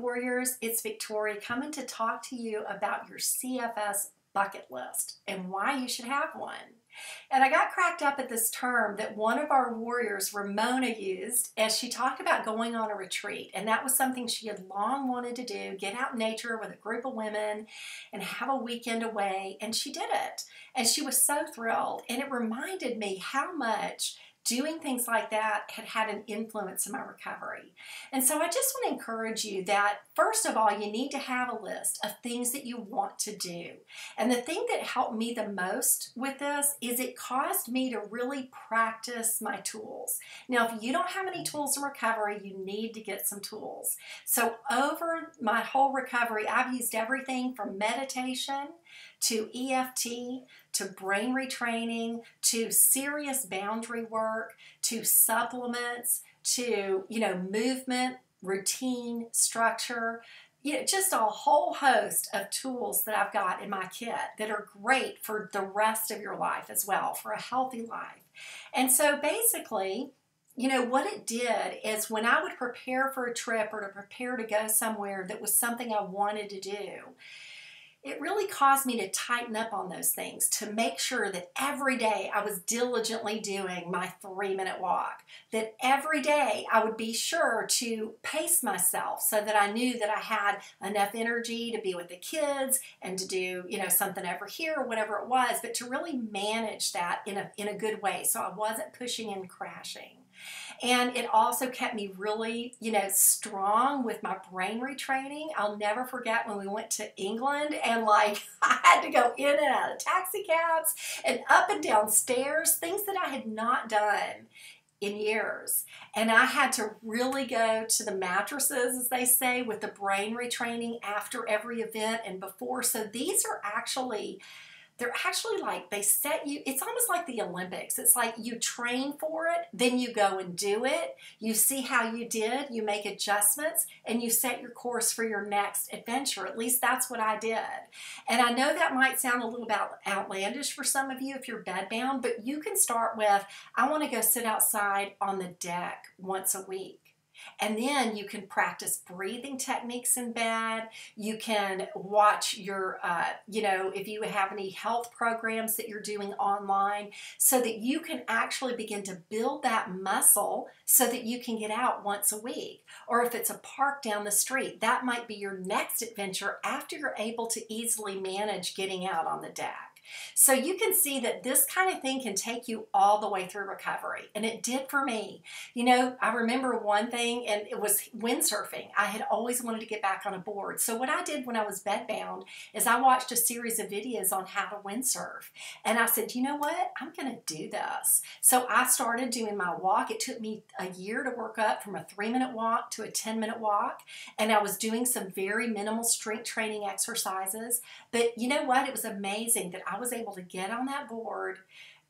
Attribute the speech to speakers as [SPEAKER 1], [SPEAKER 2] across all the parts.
[SPEAKER 1] warriors, it's Victoria coming to talk to you about your CFS bucket list and why you should have one. And I got cracked up at this term that one of our warriors, Ramona, used as she talked about going on a retreat. And that was something she had long wanted to do get out in nature with a group of women and have a weekend away. And she did it. And she was so thrilled. And it reminded me how much doing things like that had had an influence in my recovery. And so I just want to encourage you that, first of all, you need to have a list of things that you want to do. And the thing that helped me the most with this is it caused me to really practice my tools. Now, if you don't have any tools in recovery, you need to get some tools. So, over my whole recovery, I've used everything from meditation to EFT, to brain retraining, to serious boundary work, to supplements, to, you know, movement, routine, structure, you know, just a whole host of tools that I've got in my kit that are great for the rest of your life as well, for a healthy life. And so basically, you know, what it did is when I would prepare for a trip or to prepare to go somewhere that was something I wanted to do, it really caused me to tighten up on those things to make sure that every day I was diligently doing my three minute walk, that every day I would be sure to pace myself so that I knew that I had enough energy to be with the kids and to do, you know, something over here or whatever it was, but to really manage that in a, in a good way so I wasn't pushing and crashing. And it also kept me really, you know, strong with my brain retraining. I'll never forget when we went to England and like I had to go in and out of taxi cabs and up and down stairs, things that I had not done in years. And I had to really go to the mattresses, as they say, with the brain retraining after every event and before. So these are actually they're actually like they set you it's almost like the olympics. It's like you train for it then you go and do it. You see how you did you make adjustments and you set your course for your next adventure. At least that's what i did. And i know that might sound a little bit outlandish for some of you if you're bedbound but you can start with i want to go sit outside on the deck once a week and then you can practice breathing techniques in bed. You can watch your, uh, you know, if you have any health programs that you're doing online, so that you can actually begin to build that muscle so that you can get out once a week. Or if it's a park down the street, that might be your next adventure after you're able to easily manage getting out on the deck. So you can see that this kind of thing can take you all the way through recovery. And it did for me. You know, I remember one thing, and it was windsurfing. I had always wanted to get back on a board. So what I did when I was bedbound is I watched a series of videos on how to windsurf. And I said, you know what? I'm going to do this. So I started doing my walk. It took me a year to work up from a three minute walk to a 10 minute walk. And I was doing some very minimal strength training exercises. But you know what? It was amazing that I I was able to get on that board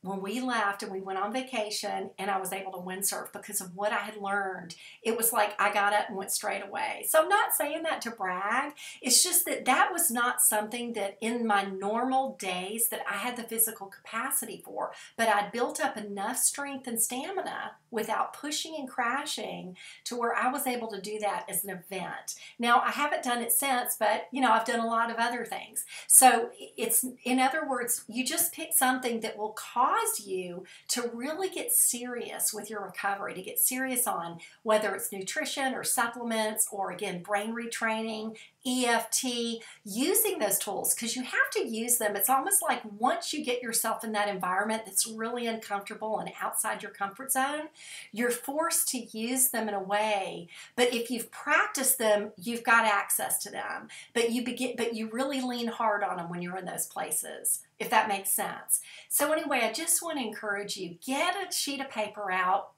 [SPEAKER 1] when we left and we went on vacation and I was able to windsurf because of what I had learned. It was like I got up and went straight away. So I'm not saying that to brag. It's just that that was not something that in my normal days that I had the physical capacity for, but I'd built up enough strength and stamina without pushing and crashing to where I was able to do that as an event. Now, I haven't done it since, but you know, I've done a lot of other things. So it's in other words, you just pick something that will cause cause you to really get serious with your recovery, to get serious on whether it's nutrition or supplements or again, brain retraining, EFT, using those tools because you have to use them. It's almost like once you get yourself in that environment that's really uncomfortable and outside your comfort zone, you're forced to use them in a way. But if you've practiced them, you've got access to them. But you begin but you really lean hard on them when you're in those places, if that makes sense. So anyway, I just want to encourage you, get a sheet of paper out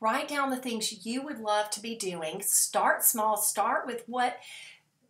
[SPEAKER 1] write down the things you would love to be doing. Start small, start with what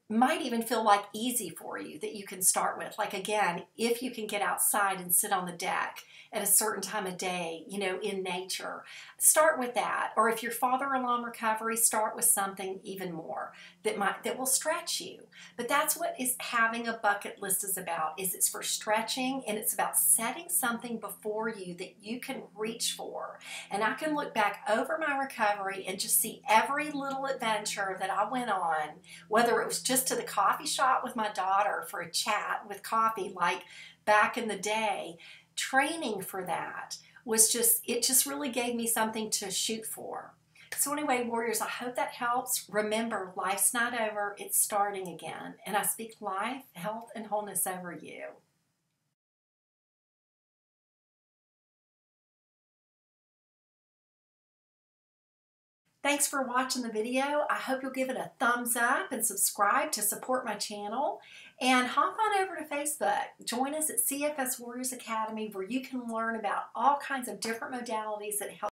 [SPEAKER 1] might even feel like easy for you that you can start with. Like again, if you can get outside and sit on the deck at a certain time of day, you know, in nature, start with that. Or if you're farther along recovery, start with something even more that might that will stretch you. But that's what is having a bucket list is about. Is it's for stretching and it's about setting something before you that you can reach for. And I can look back over my recovery and just see every little adventure that I went on, whether it was just just to the coffee shop with my daughter for a chat with coffee, like back in the day, training for that was just, it just really gave me something to shoot for. So, anyway, warriors, I hope that helps. Remember, life's not over, it's starting again. And I speak life, health, and wholeness over you. Thanks for watching the video. I hope you'll give it a thumbs up and subscribe to support my channel. And hop on over to Facebook. Join us at CFS Warriors Academy where you can learn about all kinds of different modalities that help